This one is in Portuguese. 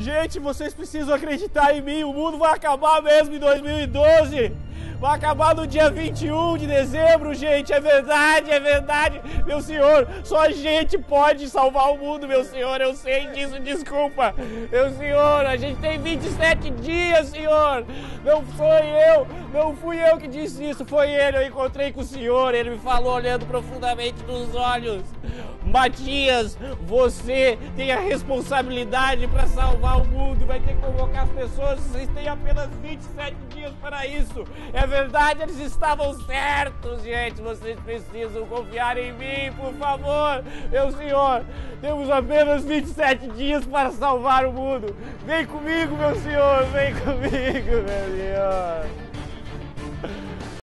Gente, vocês precisam acreditar em mim. O mundo vai acabar mesmo em 2012. Vai acabar no dia 21 de dezembro, gente. É verdade, é verdade. Meu senhor, só a gente pode salvar o mundo, meu senhor. Eu sei disso, desculpa. Meu senhor, a gente tem 27 dias, senhor. Não foi eu, não fui eu que disse isso, foi ele. Eu encontrei com o senhor, ele me falou olhando profundamente nos olhos. Matias, você tem a responsabilidade para salvar o mundo. Vai ter que convocar as pessoas. Vocês têm apenas 27 dias para isso. É verdade, eles estavam certos, gente. Vocês precisam confiar em mim, por favor. Meu senhor, temos apenas 27 dias para salvar o mundo. Vem comigo, meu senhor. Vem comigo, meu senhor.